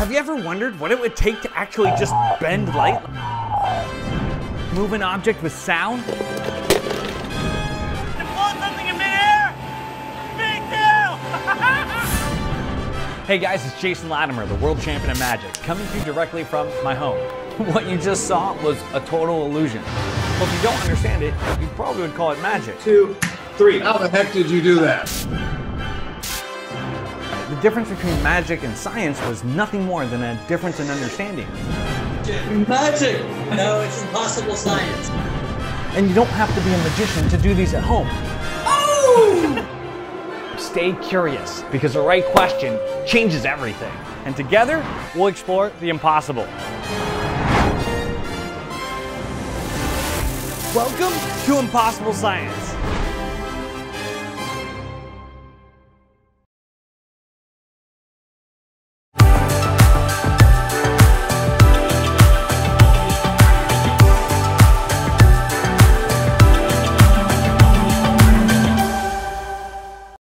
Have you ever wondered what it would take to actually just bend light? Move an object with sound? To float something in midair? Big deal! Hey guys, it's Jason Latimer, the world champion of magic, coming to you directly from my home. What you just saw was a total illusion. Well, if you don't understand it, you probably would call it magic. two, three. How the heck did you do that? The difference between magic and science was nothing more than a difference in understanding. Magic! No, it's impossible science. And you don't have to be a magician to do these at home. Oh! Stay curious, because the right question changes everything. And together, we'll explore the impossible. Welcome to Impossible Science.